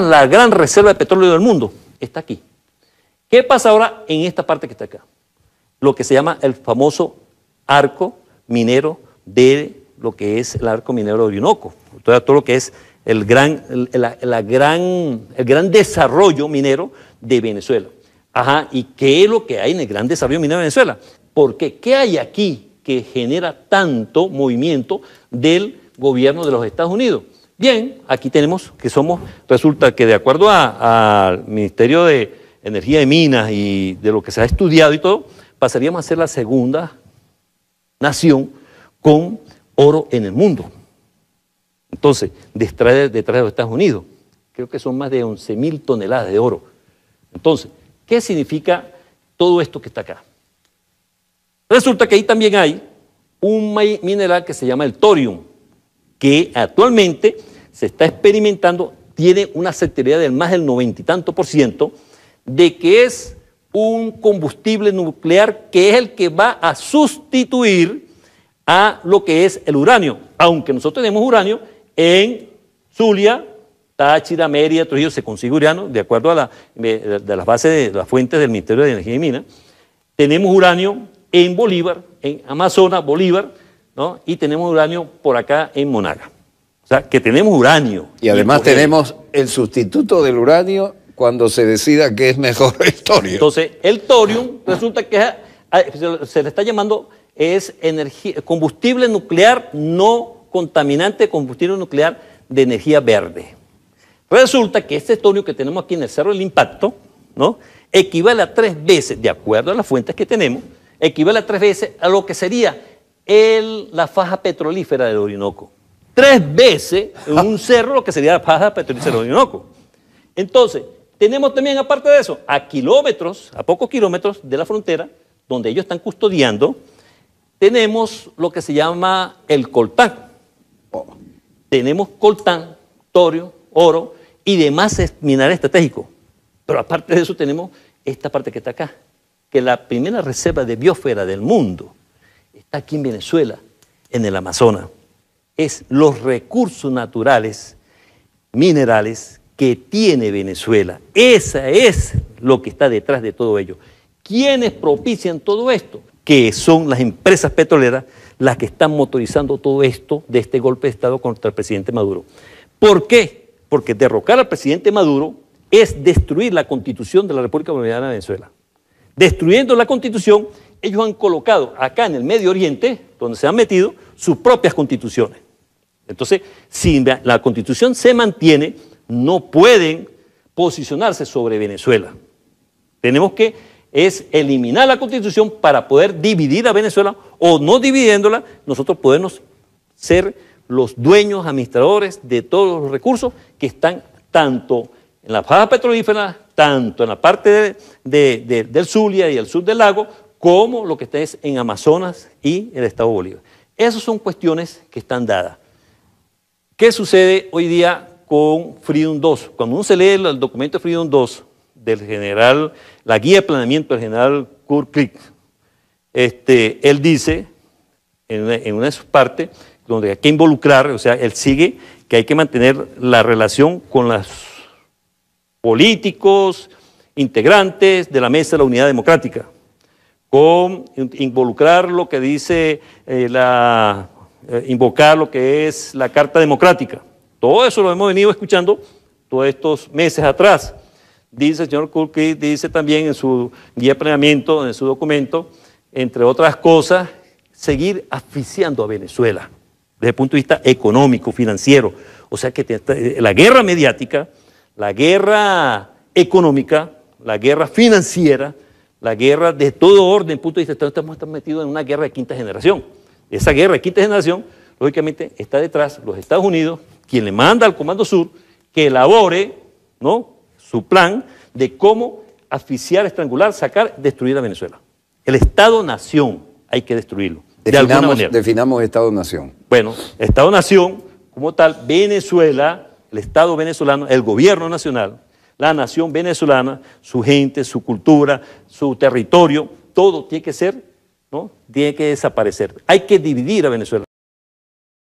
La gran reserva de petróleo del mundo está aquí. ¿Qué pasa ahora en esta parte que está acá? Lo que se llama el famoso arco minero de lo que es el arco minero de Orinoco. Todo, lo que es el gran, la, gran, el gran desarrollo minero de Venezuela. Ajá, ¿y qué es lo que hay en el gran desarrollo minero de Venezuela? Porque ¿qué hay aquí que genera tanto movimiento del gobierno de los Estados Unidos? Bien, aquí tenemos que somos, resulta que de acuerdo al Ministerio de Energía de Minas y de lo que se ha estudiado y todo, pasaríamos a ser la segunda nación con oro en el mundo. Entonces, detrás, detrás de los Estados Unidos, creo que son más de 11 mil toneladas de oro. Entonces, ¿qué significa todo esto que está acá? Resulta que ahí también hay un mineral que se llama el thorium, que actualmente se está experimentando, tiene una certidumbre del más del noventa y tanto por ciento, de que es un combustible nuclear que es el que va a sustituir a lo que es el uranio. Aunque nosotros tenemos uranio en Zulia, Táchira, Mérida, Trujillo, se consigue uranio, de acuerdo a la, de, las bases de las fuentes del Ministerio de Energía y Minas. Tenemos uranio en Bolívar, en Amazonas, Bolívar, ¿no? y tenemos uranio por acá en Monaga. O sea, que tenemos uranio. Y además tenemos el sustituto del uranio cuando se decida que es mejor el torio. Entonces, el torium resulta que se le está llamando es energía, combustible nuclear no contaminante, combustible nuclear de energía verde. Resulta que este tonio que tenemos aquí en el Cerro del Impacto, ¿no? equivale a tres veces, de acuerdo a las fuentes que tenemos, equivale a tres veces a lo que sería el, la faja petrolífera del Orinoco. Tres veces en un cerro lo que sería la faja petrolífera del Orinoco. Entonces, tenemos también, aparte de eso, a kilómetros, a pocos kilómetros de la frontera, donde ellos están custodiando, tenemos lo que se llama el coltán. Tenemos coltán, torio, oro y demás minerales estratégicos. Pero aparte de eso tenemos esta parte que está acá, que la primera reserva de biosfera del mundo está aquí en Venezuela, en el Amazonas. Es los recursos naturales, minerales que tiene Venezuela. Esa es lo que está detrás de todo ello. ¿Quiénes propician todo esto? Que son las empresas petroleras las que están motorizando todo esto de este golpe de Estado contra el presidente Maduro. ¿Por qué? Porque derrocar al presidente Maduro es destruir la constitución de la República Bolivariana de Venezuela. Destruyendo la constitución, ellos han colocado acá en el Medio Oriente, donde se han metido, sus propias constituciones. Entonces, si la constitución se mantiene, no pueden posicionarse sobre Venezuela. Tenemos que es eliminar la constitución para poder dividir a Venezuela o no dividiéndola, nosotros podemos ser los dueños, administradores de todos los recursos que están tanto en la faja petrolífera, tanto en la parte del Zulia y el sur del lago, como lo que está en Amazonas y el Estado de Bolívar. Esas son cuestiones que están dadas. ¿Qué sucede hoy día con Freedom 2. Cuando uno se lee el documento Freedom 2 del general, la guía de planeamiento del general Kurt Krieg, este, él dice en una, de sus partes donde hay que involucrar, o sea, él sigue que hay que mantener la relación con los políticos, integrantes de la mesa de la unidad democrática, con involucrar lo que dice eh, la, eh, invocar lo que es la carta democrática, todo eso lo hemos venido escuchando todos estos meses atrás. Dice el señor Kulki, dice también en su guía de planeamiento, en su documento, entre otras cosas, seguir asfixiando a Venezuela desde el punto de vista económico, financiero. O sea que la guerra mediática, la guerra económica, la guerra financiera, la guerra de todo orden, punto de vista, estamos metidos en una guerra de quinta generación. Esa guerra de quinta generación, lógicamente, está detrás los Estados Unidos, quien le manda al Comando Sur que elabore ¿no? su plan de cómo asfixiar, estrangular, sacar, destruir a Venezuela. El Estado-Nación hay que destruirlo. de alguna manera. Definamos Estado-Nación. Bueno, Estado-Nación, como tal, Venezuela, el Estado venezolano, el gobierno nacional, la nación venezolana, su gente, su cultura, su territorio, todo tiene que ser, ¿no? Tiene que desaparecer. Hay que dividir a Venezuela.